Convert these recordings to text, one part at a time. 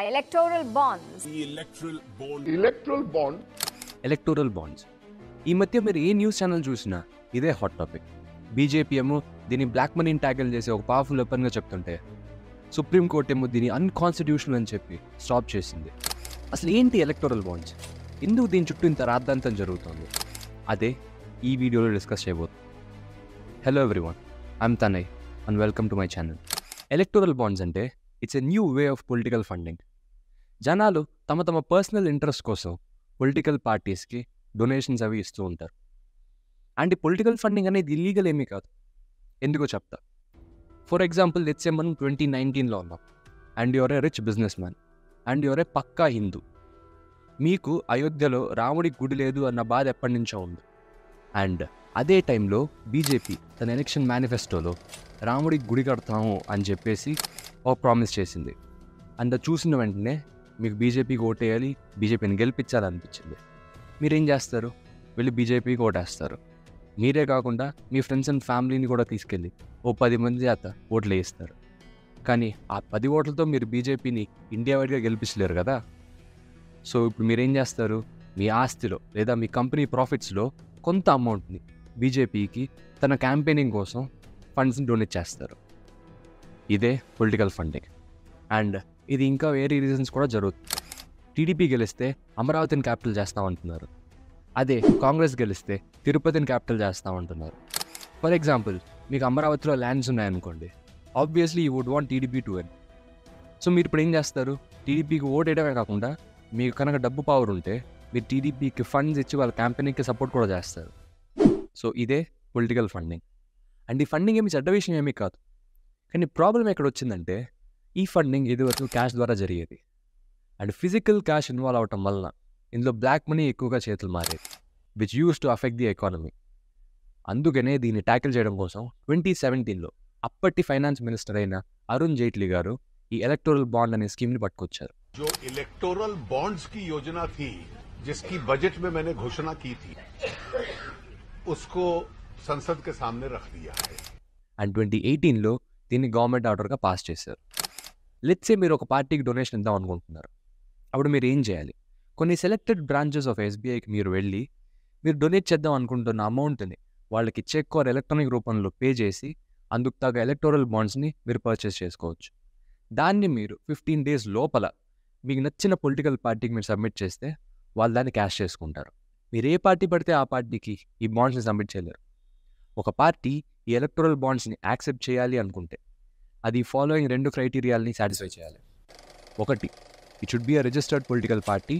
electoral bonds. the electoral bond electoral bond. Electoral bonds ఈ మధ్య మీరు ఏ న్యూస్ ఛానల్ చూసినా ఇదే హాట్ టాపిక్ బీజేపీ ఏమో దీన్ని బ్లాక్ మనీని ట్యాకిల్ చేసి ఒక పవర్ఫుల్ వెపన్గా చెప్తుంటే సుప్రీంకోర్టు ఏమో దీన్ని అన్కాన్స్టిట్యూషనల్ అని చెప్పి స్టాప్ చేసింది. అసలు ఏంటి ఎలక్టోరల్ బాండ్స్ ఎందుకు దీని చుట్టూ ఇంత రాద్ధాంతం జరుగుతుంది? అదే ఈ వీడియోలో డిస్కస్ చేయబోతుంది hello everyone I'm Tanay and welcome to my channel electoral bonds అంటే it's a new way of political funding జనాలు తమ తమ పర్సనల్ ఇంట్రెస్ట్ కోసం పొలిటికల్ పార్టీస్కి డొనేషన్స్ అవి ఇస్తూ ఉంటారు. అండ్ ఈ పొలిటికల్ ఫండింగ్ అనేది ఇల్లీగల్ ఏమీ కాదు. ఎందుకో చెప్తా. ఫర్ ఎగ్జాంపుల్ లెట్స్ ఏ మనం ట్వంటీ నైన్టీన్లో ఉన్నాం. And your a rich businessman. And your a పక్కా హిందూ. మీకు అయోధ్యలో రాముడి గుడి లేదు అన్న బాధ ఎప్పటి నుంచో ఉంది. అండ్ అదే టైంలో బీజేపీ తన ఎలక్షన్ మేనిఫెస్టోలో రాముడికి గుడి కడతాము అని చెప్పేసి ఒక ప్రామిస్ చేసింది. అండ్ చూసిన వెంటనే మీకు బీజేపీకి ఓటేయాలి బీజేపీని గెలిపించాలనిపించింది మీరేం చేస్తారు? వెళ్ళి బీజేపీకి ఓటేస్తారు. మీరే కాకుండా మీ ఫ్రెండ్స్ అండ్ ఫ్యామిలీని కూడా తీసుకెళ్ళి ఓ పది మంది చేత ఓట్లు వేయిస్తారు. కానీ ఆ పది ఓట్లతో మీరు బీజేపీని ఇండియా వైడ్గా గెలిపించలేరు కదా. సో ఇప్పుడు మీరేం చేస్తారు? మీ ఆస్తిలో లేదా మీ కంపెనీ ప్రాఫిట్స్లో కొంత అమౌంట్ని బీజేపీకి తన క్యాంపెయినింగ్ కోసం ఫండ్స్ని డొనేట్ చేస్తారు. ఇదే పొలిటికల్ ఫండింగ్. అండ్ ఇది ఇంకా వేరే రీజన్స్ కూడా జరుగుతుంది టీడీపీ గెలిస్తే అమరావతిని క్యాపిటల్ చేస్తామంటున్నారు. అదే కాంగ్రెస్ గెలిస్తే తిరుపతిని క్యాపిటల్ చేస్తామంటున్నారు. ఫర్ ఎగ్జాంపుల్ మీకు అమరావతిలో ల్యాండ్స్ ఉన్నాయనుకోండి obviously you would want TDP to N so మీరు ఇప్పుడు ఏం చేస్తారు? టీడీపీకి ఓటేయడమే కాకుండా మీకు కనుక డబ్బు పవర్ ఉంటే మీరు టీడీపీకి ఫండ్స్ ఇచ్చి వాళ్ళ క్యాంపెయినింగ్కి సపోర్ట్ కూడా చేస్తారు. సో ఇదే పొలిటికల్ ఫండింగ్ అండ్ ఈ ఫండింగ్ ఏమి చెడ్డ విషయం ఏమీ కాదు. కానీ ప్రాబ్లం ఎక్కడ వచ్చిందంటే ఈ ఫండింగ్ ఇదివరకు క్యాష్ ద్వారా జరిగేది అండ్ ఫిజికల్ క్యాష్ ఇన్వాల్వ్ అవటం వలన ఇందులో బ్లాక్ మనీ ఎక్కువగా చేతులు మారేది which uses to affect the economy అందుకనే దీన్ని ట్యాకిల్ చేయడం కోసం ట్వంటీ సెవెంటీన్లో అప్పటి ఫైనాన్స్ మినిస్టర్ అయిన అరుణ్ జైట్లీ గారు ఈ ఎలక్టోరల్ బాండ్ అనే స్కీమ్ని పట్టుకొచ్చారు जो इलेक्टोरल बॉन्ड्स की योजना थी जिसकी बजट में मैंने घोषणा की थी उसको संसद के सामने रख दिया है అండ్ ట్వంటీ ఎయిటీన్లో దీన్ని గవర్నమెంట్ ఆర్డర్గా పాస్ చేశారు లెట్సే మీరు ఒక పార్టీకి డొనేషన్ ఇద్దాం అనుకుంటున్నారు. అప్పుడు మీరు ఏం చేయాలి? కొన్ని సెలెక్టెడ్ బ్రాంచెస్ ఆఫ్ ఎస్బీఐకి మీరు వెళ్ళి మీరు డొనేట్ చేద్దాం అనుకుంటున్న అమౌంట్ని వాళ్ళకి చెక్ ఆర్ ఎలక్ట్రానిక్ రూపంలో పే చేసి అందుకు తగ్గ ఎలక్టోరల్ బాండ్స్ని మీరు పర్చేస్ చేసుకోవచ్చు. దాన్ని మీరు ఫిఫ్టీన్ డేస్ లోపల మీకు నచ్చిన పొలిటికల్ పార్టీకి మీరు సబ్మిట్ చేస్తే వాళ్ళు దాన్ని క్యాష్ చేసుకుంటారు. మీరు ఏ పార్టీ పడితే ఆ పార్టీకి ఈ బాండ్స్ని సబ్మిట్ చేయలేరు. ఒక పార్టీ ఈ ఎలక్టోరల్ బాండ్స్ని యాక్సెప్ట్ చేయాలి అనుకుంటే అది ఫాలోయింగ్ రెండు క్రైటీరియాలని సాటిస్ఫై చేయాలి. ఒకటి it should be a registered political party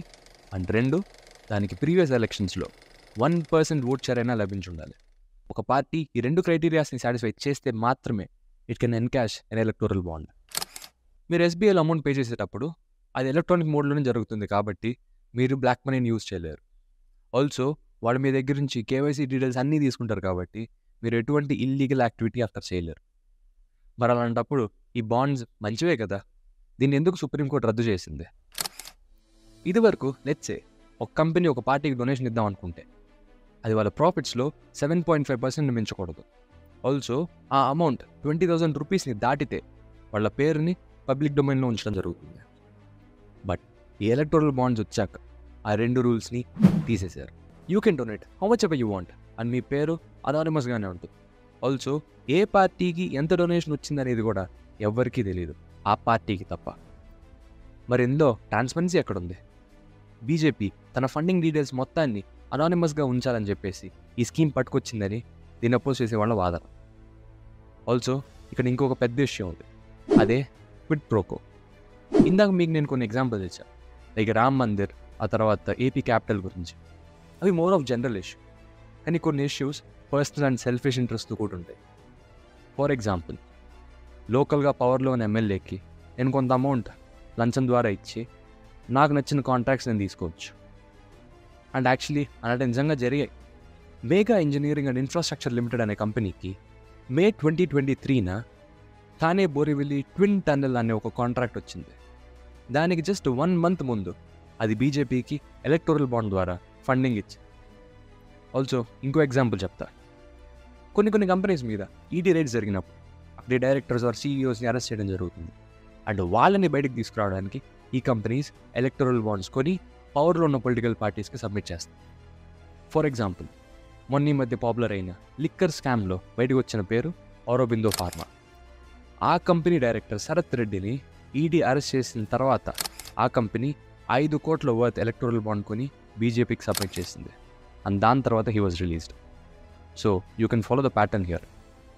and రెండు దానికి ప్రీవియస్ ఎలక్షన్స్లో వన్ పర్సెంట్ ఓట్ షేర్ అయినా లభించి ఉండాలి ఒక పార్టీ ఈ రెండు క్రైటీరియాస్ని సాటిస్ఫై చేస్తే మాత్రమే it can encash an electoral bond మీరు ఎస్బీఐలో అమౌంట్ పే చేసేటప్పుడు అది ఎలక్ట్రానిక్ మోడ్లోనే జరుగుతుంది కాబట్టి మీరు బ్లాక్ మనీని యూజ్ చేయలేరు. ఆల్సో వాడు మీ దగ్గర నుంచి కేవైసీ డీటెయిల్స్ అన్నీ తీసుకుంటారు కాబట్టి మీరు ఎటువంటి ఇల్లీగల్ యాక్టివిటీ అక్కడ చేయలేరు. మరి అలాంటప్పుడు ఈ బాండ్స్ మంచివే కదా? దీన్ని ఎందుకు సుప్రీంకోర్టు రద్దు చేసింది? ఇదివరకు లెట్సే ఒక కంపెనీ ఒక పార్టీకి డొనేషన్ ఇద్దాం అనుకుంటే అది వాళ్ళ ప్రాఫిట్స్లో సెవెన్ పాయింట్ ఫైవ్ పర్సెంట్ మించకూడదు. ఆల్సో ఆ అమౌంట్ ట్వంటీ థౌసండ్ రూపీస్ని దాటితే వాళ్ళ పేరుని పబ్లిక్ డొమైన్లో ఉంచడం జరుగుతుంది. బట్ ఈ ఎలక్టోరల్ బాండ్స్ వచ్చాక ఆ రెండు రూల్స్ని తీసేశారు. You can donate how much ever you want and మీ పేరు అనానిమస్గానే ఉంటుంది. ఆల్సో ఏ పార్టీకి ఎంత డొనేషన్ వచ్చిందనేది కూడా ఎవ్వరికీ తెలియదు ఆ పార్టీకి తప్ప. మరి ఇందులో ట్రాన్స్పరెన్సీ ఎక్కడుంది? బీజేపీ తన ఫండింగ్ డీటెయిల్స్ మొత్తాన్ని అనానిమస్గా ఉంచాలని చెప్పేసి ఈ స్కీమ్ పట్టుకొచ్చిందని దీన్ని అపోజ్ చేసే వాళ్ళ వాదన. ఆల్సో ఇక్కడ ఇంకొక పెద్ద విషయం ఉంది. అదే క్విట్ ప్రోకో ఇందాక మీకు నేను కొన్ని ఎగ్జాంపుల్స్ ఇచ్చాను. లైక్ రామ్ మందిర్ ఆ తర్వాత ఏపీ క్యాపిటల్ గురించి. అవి మోర్ ఆఫ్ జనరల్ ఇష్యూ కానీ కొన్ని issues personal and selfish interest కూడా ఉంటాయి. ఫర్ ఎగ్జాంపుల్ లోకల్గా పవర్లో ఉన్న ఎమ్మెల్యేకి నేను కొంత అమౌంట్ లంచం ద్వారా ఇచ్చి నాకు నచ్చిన కాంట్రాక్ట్స్ నేను తీసుకోవచ్చు. అండ్ యాక్చువల్లీ అలాంటి నిజంగా జరిగాయి. Megha engineering and infrastructure limited అనే కంపెనీకి మే ట్వంటీ ట్వంటీ త్రీన థానే బోరివిల్లి ట్విన్ టన్నెల్ అనే ఒక కాంట్రాక్ట్ వచ్చింది. దానికి జస్ట్ వన్ మంత్ ముందు అది బీజేపీకి ఎలక్టోరల్ బాండ్ ద్వారా ఫండింగ్ ఇచ్చి ఆల్సో ఇంకో ఎగ్జాంపుల్ చెప్తా. కొన్ని కొన్ని కంపెనీస్ మీద ఈడీ రేట్ జరిగినప్పుడు అక్కడి డైరెక్టర్స్ ఆర్ సీఈఓస్ని అరెస్ట్ చేయడం జరుగుతుంది. అండ్ వాళ్ళని బయటకు తీసుకురావడానికి ఈ కంపెనీస్ ఎలక్టరల్ బాండ్స్ కొని పవర్లో ఉన్న పొలిటికల్ పార్టీస్కి సబ్మిట్ చేస్తాయి. ఫర్ ఎగ్జాంపుల్ మొన్న ఈ మధ్య పాపులర్ అయిన లిక్కర్ స్కామ్లో బయటకు వచ్చిన పేరు ఆరోబిందో ఫార్మా ఆ కంపెనీ డైరెక్టర్ శరత్ రెడ్డిని ఈడీ అరెస్ట్ చేసిన తర్వాత ఆ కంపెనీ ఐదు కోట్ల వర్త్ ఎలక్టోరల్ బాండ్ కొని బీజేపీకి సబ్మిట్ చేసింది. అండ్ దాని తర్వాత he was released so you can follow the pattern here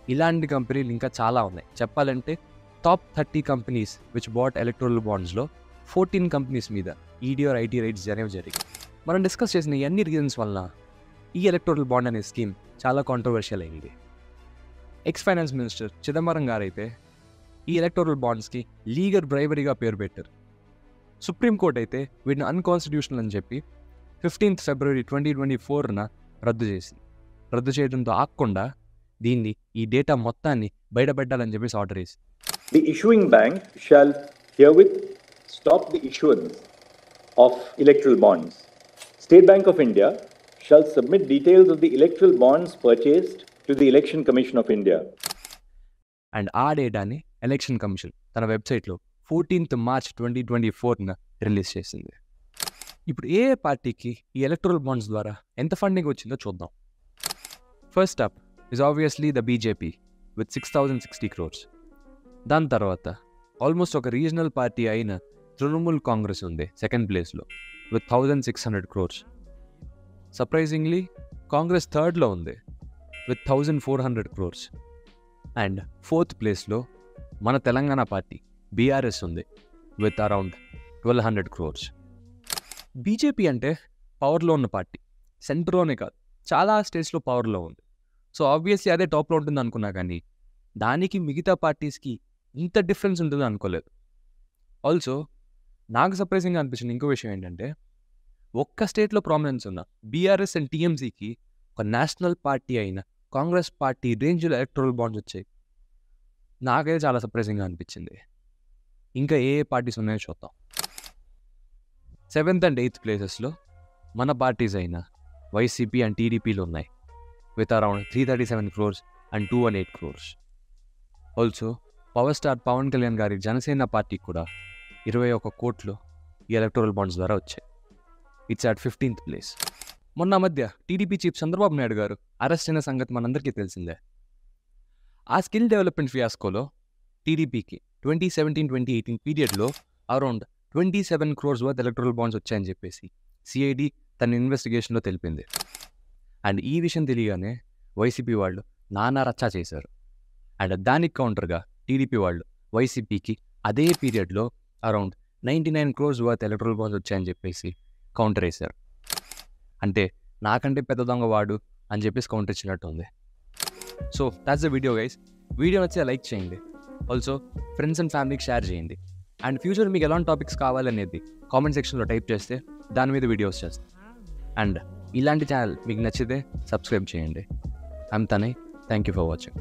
ఇలాంటి కంపెనీలు ఇంకా చాలా ఉన్నాయి. చెప్పాలంటే top thirty companies which bought electoral బాండ్స్లో fourteen companies మీద ఈడీఆర్ ఐటీ రైట్స్ అనేవి జరిగాయి. మనం డిస్కస్ చేసిన అన్ని రీజన్స్ వలన ఈ ఎలక్టోరల్ బాండ్ అనే స్కీమ్ చాలా కాంట్రవర్షియల్ అయింది. ఎక్స్ ఫైనాన్స్ మినిస్టర్ చిదంబరం గారైతే ఈ ఎలక్టోరల్ బాండ్స్కి లీగల్ బ్రైబరీగా పేరు పెట్టారు. సుప్రీంకోర్టు అయితే వీటిని అన్కాన్స్టిట్యూషనల్ అని చెప్పి ఫిఫ్టీన్త్ ఫిబ్రవరి ట్వంటీ ట్వంటీ ఫోర్న రద్దు చేసింది. రద్దు చేయడంతో ఆక్కుండా దీన్ని ఈ డేటా మొత్తాన్ని బయటపెట్టాలని చెప్పేసి order the issuing bank shall here stop the issuance of electoral bonds State Bank of India shall submit details of the electoral bonds purchased to the Election Commission of India and ఆ డేటాని Election Commission తన వెబ్సైట్లో fourteenth March twenty twenty four release చేసింది. ఇప్పుడు ఏ పార్టీకి ఈ electoral bonds ద్వారా ఎంత ఫండింగ్ వచ్చిందో చూద్దాం. First up is obviously the BJP with six thousand sixty crores దాని తర్వాత ఆల్మోస్ట్ ఒక రీజనల్ పార్టీ అయిన తృణమూల్ కాంగ్రెస్ ఉంది సెకండ్ ప్లేస్లో with thousand six hundred crores surprisingly Congress థర్డ్లో ఉంది with thousand four hundred crores and fourth ప్లేస్లో మన తెలంగాణ పార్టీ బీఆర్ఎస్ ఉంది with around twelve hundred crores BJP అంటే పవర్లో ఉన్న పార్టీ. సెంటర్లోనే కాదు చాలా స్టేట్స్లో పవర్లో ఉంది. సో ఆబ్వియస్లీ అదే టాప్లో ఉంటుంది అనుకున్నా కానీ దానికి మిగతా పార్టీస్కి ఇంత డిఫరెన్స్ ఉంటుందో అనుకోలేదు. ఆల్సో నాకు సర్ప్రైజింగ్గా అనిపించింది ఇంకో విషయం ఏంటంటే ఒక్క స్టేట్లో ప్రామినెన్స్ ఉన్న బీఆర్ఎస్ అండ్ టీఎంసీకి ఒక నేషనల్ పార్టీ అయిన కాంగ్రెస్ పార్టీ రేంజ్లో ఎలక్ట్రల్ బాండ్స్ వచ్చాయి. నాకైతే చాలా సర్ప్రైజింగ్గా అనిపించింది. ఇంకా ఏ ఏ పార్టీస్ ఉన్నాయో చూద్దాం. సెవెంత్ అండ్ ఎయిత్ ప్లేసెస్లో మన పార్టీస్ అయిన వైసీపీ అండ్ టీడీపీలు ఉన్నాయి. With around three thirty seven crores and two one eight crores also power star Pavan Kalyan గారి జనసేన పార్టీకి కూడా ఇరవై ఒక కోట్లు ఈ ఎలక్టోరల్ బాండ్స్ ద్వారా వచ్చాయి. ఇట్స్ అట్ ఫిఫ్టీన్త్ ప్లేస్ మొన్న మధ్య టీడీపీ చీఫ్ చంద్రబాబు నాయుడు గారు అరెస్ట్ అయిన సంగతి మనందరికీ తెలిసిందే. ఆ స్కిల్ డెవలప్మెంట్ ఫియాస్కోలో టీడీపీకి ట్వంటీ సెవెంటీన్ ట్వంటీ ఎయిటీన్ పీరియడ్లో around twenty seven crores worth electoral bonds వచ్చాయని చెప్పేసి సిఐడి తన ఇన్వెస్టిగేషన్లో తెలిపింది. అండ్ ఈ విషయం తెలియగానే వైసీపీ వాళ్ళు నానా రచ్చా చేశారు. అండ్ దానికి కౌంటర్గా టీడీపీ వాళ్ళు వైసీపీకి అదే పీరియడ్లో around ninety nine crores worth electoral bonds వచ్చాయని చెప్పేసి కౌంటర్ వేశారు. అంటే నాకంటే పెద్ద దొంగ వాడు అని చెప్పేసి కౌంటర్ ఇచ్చినట్టు ఉంది. So that's the video guys video నచ్చితే లైక్ చేయండి. ఆల్సో ఫ్రెండ్స్ అండ్ ఫ్యామిలీకి షేర్ చేయండి. అండ్ ఫ్యూచర్ మీకు ఎలాంటి టాపిక్స్ కావాలనేది కామెంట్ సెక్షన్లో టైప్ చేస్తే దాని మీద వీడియోస్ చేస్తాను అండ్ ఇలాంటి ఛానల్ మీకు నచ్చితే సబ్స్క్రైబ్ చేయండి. ఐమ్ తనే థ్యాంక్ యూ ఫర్ వాచింగ్